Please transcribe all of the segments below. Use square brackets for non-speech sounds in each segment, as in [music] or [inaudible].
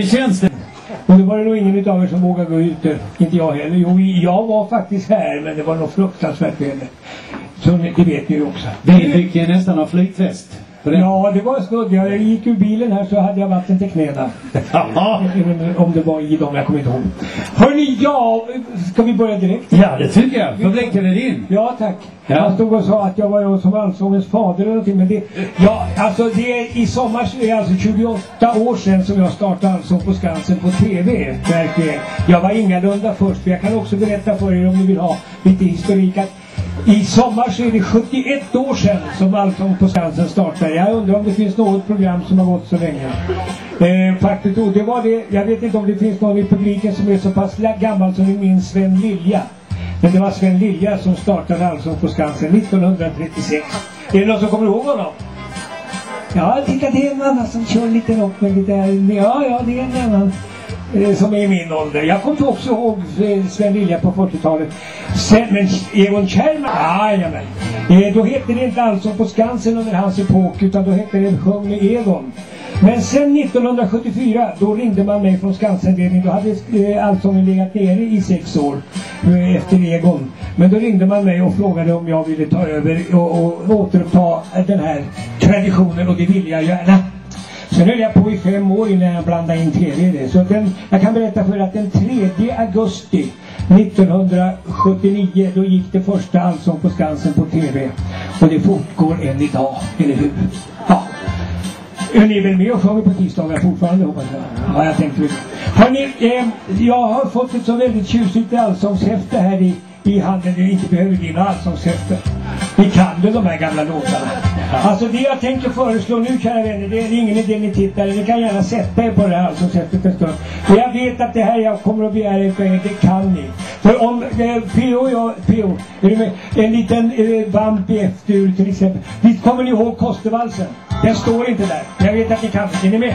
Hur känns det? Och då var det nog ingen av er som vågade gå ut. Inte jag heller. Jo, jag var faktiskt här men det var något fruktansvärt väder. Så ni- det vet ni ju också. Vi fick eh, nästan ha flytväst. Det. Ja, det var snudd. Jag gick ur bilen här så hade jag vatten till knäna. Jaha. [laughs] Om det var i dem, jag kommer inte ihåg. Hörni, ja, ska vi börja direkt? Ja, det tycker jag. Fabriken är din. Ja, tack. Ja. Han stod och sa att jag var som allsångens fader eller någonting. Men det, ja, alltså det är, i sommar så är det alltså 28 år sedan som jag startade Allsång på Skansen på TV. Verkligen. Jag var ingalunda först. För jag kan också berätta för er om ni vill ha lite historik. Att i sommar så är det 71 år sedan som Allsång på Skansen startade. Jag undrar om det finns något program som har gått så länge. Eh, faktiskt, och det var det. Jag vet inte om det finns någon i publiken som är så pass gammal som ni minns Sven Lilja. Men det var Sven Lilja som startade Allsång på Skansen 1936. Är det någon som kommer ihåg honom? Ja, titta det är en annan som kör lite rock med lite... Ja, ja, det är en annan Eh, som är i min ålder. Jag kommer också ihåg Sven Lilja på 40-talet. Sen, men Egon Kjellman, jajamän. Eh, då hette det inte Allsång på Skansen under hans epok utan då hette det Sjung med Egon. Men sen 1974 då ringde man mig från Skansenledningen. Då hade eh, Allsången legat nere i sex år eh, efter Egon. Men då ringde man mig och frågade om jag ville ta över och, och återuppta den här traditionen och det ville jag gärna. Sen höll jag på i fem år innan jag blandade in TV i det. Så den, jag kan berätta för er att den 3 augusti 1979 då gick det första Allsång på Skansen på TV. Och det fortgår än idag, eller hur? Ja. Är ni väl med och sjunger på tisdagar fortfarande hoppas jag? Ja, jag tänkte väl. Hörni, eh, jag har fått ett så väldigt tjusigt allsångshäfte här i, i handen. Det inte behöver bli något allsångshäfte. Ni kan väl de här gamla låtarna? Alltså det jag tänker föreslå nu kära vänner, det är ingen idé ni tittar. Ni kan gärna sätta er på det här allsångshäftet en stund. För jag vet att det här jag kommer att begära er pengar, det kan ni. För om eh, P.O. och jag, P.O. Är du med? En liten eh, vamp i F-dur till exempel. Visst kommer ni ihåg Kostervalsen? Den står inte där. Jag vet att ni kan. Är ni med?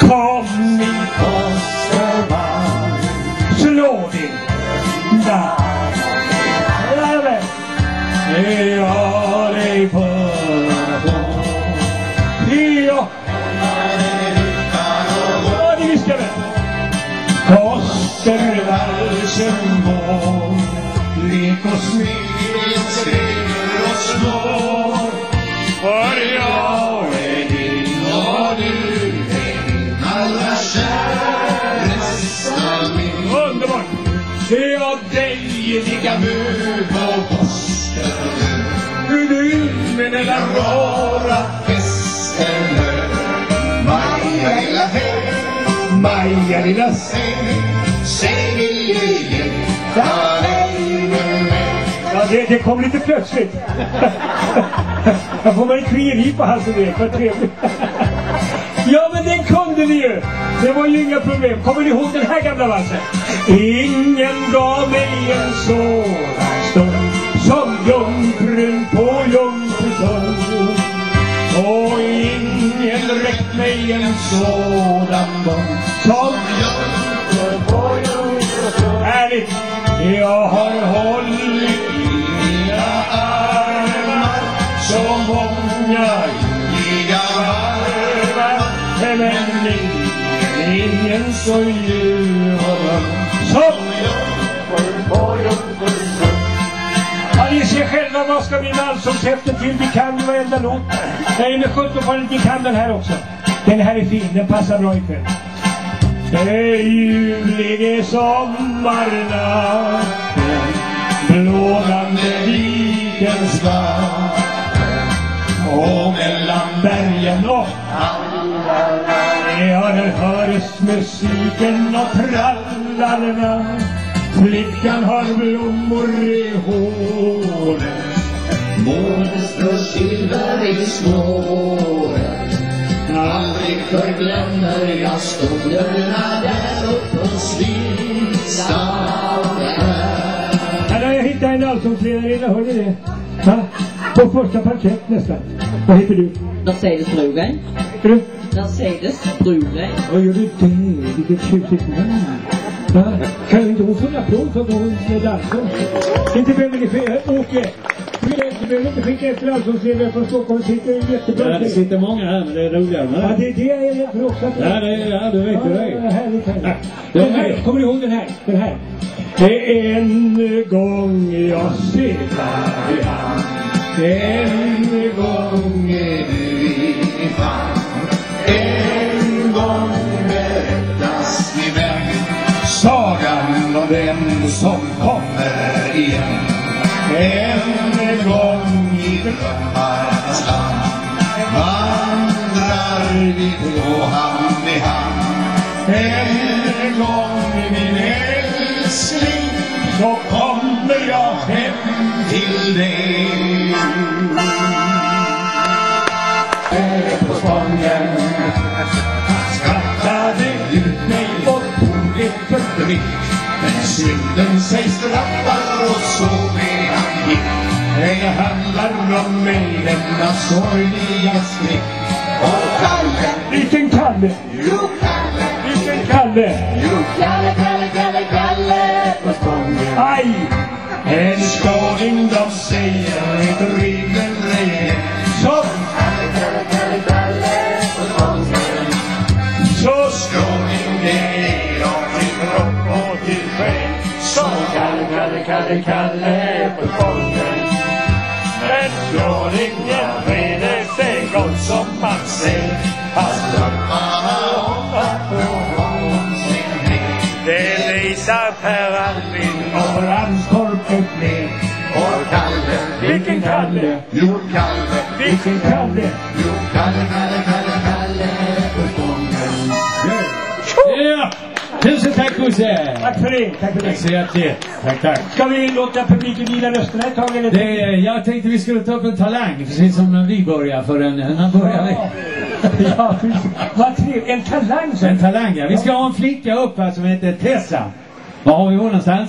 Kom ni Kostervals, slå din där. Tänk och smidigt skriver oss slår. För jag är din och du är min allra käraste min. Underbart! Se av dig lika mu på posten. Hur du med denna rara festen Maja lilla hej, Maja lilla säng, säg vill geta det, det kom lite plötsligt. Jag får man ett frieri på halsen det, vad trevligt. Ja men den kunde ni ju! Det var ju inga problem. Kommer ni ihåg den här gamla valsen? Ingen gav mig en sådan stund som jungfrun på Jungfrusund. Och ingen räckt mig en sådan mun som jungfrun på Jungfrusund. Härligt! Jag har hållit så många ljuvliga varvar men ingen, ingen så ljuv och öm som jungfrun på Jungfrusund. Ja, ni ser själva vad ska vi med allsångshäften till? Vi kan ju varenda låt. Nej, men sjutton får vi kan den här också. Den här är fin, den passar bra ikväll. Det ljuvlige sommarnatten Blånande vikens vatten och mellan bergen och hallarna Ja, där hörs musiken och trallarna Flickan har blommor i håret Månen strör silver i snåret Aldrig förglömmer jag stunderna där uppe på Svistavägen Här har jag hittat en allsångsledare, hörde ni det? Va? På första parkett nästan. Vad heter du? Mercedes Brogren. Är du? Mercedes Brogren. Vad gör du det? Vilket tjusigt namn. Kan inte hon få en applåd för att hon är dansare? Inte behöver ni Åke. behöver inte skicka efter landslagsledare från Stockholm. sitter en jättebra Ja, det sitter många här, men det är roligare med Ja, det. det, det är jag rädd för också. att- Ja, det, ja, du vet ju det. härligt, härligt. Ja, Den det är här, kommer du ihåg den här? Den här. Det är en gång jag seglar i hamn. En gång är du i famn. En gång berättas i vän sagan om den som kommer igen. En gång i drömmarnas land vandrar vi på hand i hand. En gång min älskling, då kommer till dig. Här på Spången skrattade ut mig och tog ett förtryck. Men synden sig straffar och så blev han gick. Det handlar om mig denna sorgliga skräck. Och Kalle, Vilken Kalle! jo Kalle, Vilken Kalle! jo Kalle, skåning de säger ett rymmer Som Kalle, Kalle, Kalle, Kalle på Spången. Så skåning det ner och till kropp och till själ. Så Kalle, Kalle, Kalle, Kalle på Spången. Men skåning jag reder sig gott som man ser. Fast drömmarna om att få honom sin ner. Det visar Per Albin och Brandstorp upp ner. Kalle, Vilken Kalle! jo Kalle, Vilken Kalle! jo Kalle, Kalle, Kalle, Kalle på Spången. Ja! Tusen tack Bosse! Tack för det! Tack för Tack det! så hjärtligt. Tack, tack. Ska vi låta publiken vila rösterna ett tag eller? Det, jag tänkte vi skulle ta upp en talang, precis som när vi börjar för en... När börjar vi? Ja. Vad trevligt. En talang så. En talang, ja. Vi ska ha en flicka upp här som heter Tessa. Var har vi hon någonstans?